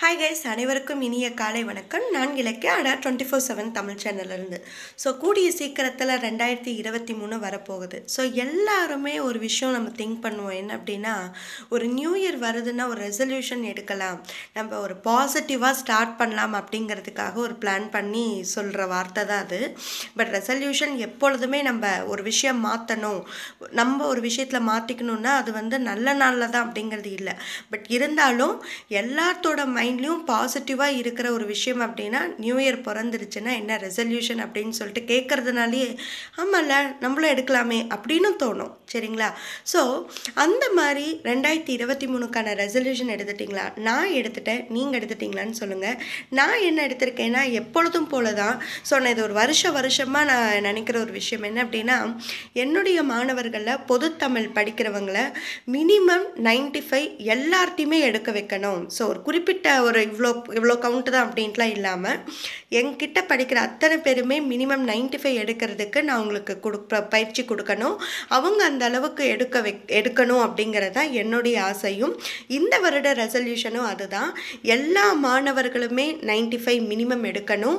Hi guys அனைவருக்கும் இனிய காலை வணக்கம். நான் இலக்கிய அடா டுவெண்ட்டி ஃபோர் செவன் தமிழ் சேனல்லேருந்து. ஸோ கூடிய சீக்கிரத்தில் ரெண்டாயிரத்தி இருபத்தி மூணு வரப்போகுது. ஸோ எல்லாருமே ஒரு விஷயம் நம்ம திங்க் பண்ணுவோம். என்ன அப்படின்னா ஒரு நியூ இயர் வருதுன்னா ஒரு ரெசல்யூஷன் எடுக்கலாம். நம்ம ஒரு பாசிட்டிவாக ஸ்டார்ட் பண்ணலாம் அப்படிங்கிறதுக்காக ஒரு பிளான் பண்ணி சொல்கிற வார்த்தை தான் அது. பட் ரெசல்யூஷன் எப்பொழுதுமே நம்ம ஒரு விஷயம் மாற்றணும் நம்ம ஒரு விஷயத்தில் மாற்றிக்கணுன்னா அது வந்து நல்ல நாளில் தான் அப்படிங்கிறது இல்லை. பட் இருந்தாலும் எல்லாத்தோட மைண்ட்லேயும் பாசிட்டிவாக இருக்கிற ஒரு விஷயம் அப்படின்னா நியூ இயர் பிறந்துருச்சுன்னா என்ன ரெசல்யூஷன் அப்படின்னு சொல்லிட்டு கேட்குறதுனாலே ஆமாம்ல நம்மளும் எடுக்கலாமே அப்படின்னு தோணும். சரிங்களா? ஸோ அந்த மாதிரி ரெண்டாயிரத்தி இருபத்தி மூணுக்கான ரெசல்யூஷன் எடுத்துட்டிங்களா? நான் எடுத்துட்டேன் நீங்கள் எடுத்துட்டிங்களான்னு சொல்லுங்கள் நான் என்ன எடுத்திருக்கேன்னா எப்பொழுதும் போல தான் ஸோ நான் இது ஒரு வருஷ வருஷமாக நான் நினைக்கிற ஒரு விஷயம் என்ன அப்படின்னா என்னுடைய மாணவர்களில் பொதுத்தமிழ் படிக்கிறவங்களை மினிமம் நைன்டி ஃபைவ் எல்லார்ட்டையுமே எடுக்க வைக்கணும். ஸோ ஒரு குறிப்பிட்ட ஒரு இவ்வளோ இவ்வளோ கவுண்ட்டு தான் அப்படின்ட்டுலாம் இல்லாமல் என்கிட்ட படிக்கிற அத்தனை பேருமே மினிமம் நைன்டி ஃபைவ் எடுக்கிறதுக்கு நான் உங்களுக்கு கொடுக்க பயிற்சி கொடுக்கணும். அவங்க அந்த அளவுக்கு எடுக்க வை எடுக்கணும் அப்படிங்கிறது தான் என்னுடைய ஆசையும். இந்த வருட ரெசல்யூஷனும் அதுதான். எல்லா மாணவர்களுமே நைன்டி ஃபைவ் மினிமம் எடுக்கணும்.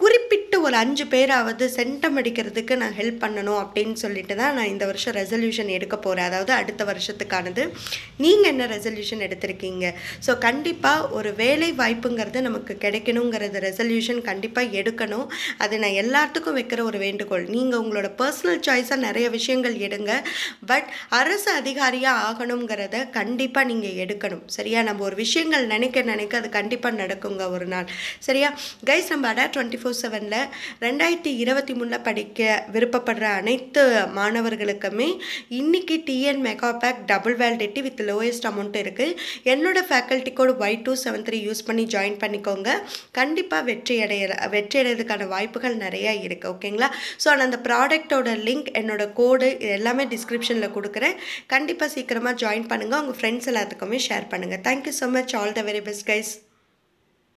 குறிப்பிட்டு ஒரு அஞ்சு பேராவது சென்டம் அடிக்கிறதுக்கு நான் ஹெல்ப் பண்ணணும் அப்படின்னு சொல்லிட்டு தான் நான் இந்த வருஷம் ரெசல்யூஷன் எடுக்க போகிறேன் அதாவது அடுத்த வருஷத்துக்கானது. நீங்கள் என்ன ரெசல்யூஷன் எடுத்திருக்கீங்க? ஸோ கண்டிப்பாக ஒரு வேலை வாய்ப்புங்கிறது நமக்கு கிடைக்கணுங்கிறது ரெசல்யூஷன் கண்டிப்பாக எடுக்கணும். அது நான் எல்லாத்துக்கும் வைக்கிற ஒரு வேண்டுகோள். நீங்கள் உங்களோட பர்சனல் சாய்ஸாக நிறைய விஷயங்கள் எடுங்க. பட் அரசு அதிகாரியாக ஆகணுங்கிறத கண்டிப்பாக நீங்கள் எடுக்கணும். சரியா? நம்ம ஒரு விஷயங்கள் நினைக்க நினைக்க அது கண்டிப்பாக நடக்குங்க ஒரு நாள். சரியா? கைஸ் நம்ம அடா டுவெண்ட்டி ஃபோர் செவனில் ரெண்டாயிரத்தி இருபத்தி மூணில் படிக்க விருப்பப்படுற அனைத்து மாணவர்களுக்குமே இன்னைக்கு TN mega pack double validity with lowest amount இருக்குது என்னோட faculty code Y two seven three use பண்ணி ஜாயின் பண்ணிக்கோங்க. கண்டிப்பாக வெற்றி அடைய வெற்றி அடைகிறதுக்கான வாய்ப்புகள் நிறையா இருக்குது ஓகேங்களா ஸோ நான் அந்த ப்ராடக்டோட லிங்க் என்னோட கோடு இது எல்லாமே டிஸ்கிரிப்ஷனில் கொடுக்குறேன். கண்டிப்பாக சீக்கிரமாக ஜாயின் பண்ணுங்கள் உங்கள் ஃப்ரெண்ட்ஸ் எல்லாத்துக்குமே ஷேர் பண்ணுங்கள் thank you so much all the very best guys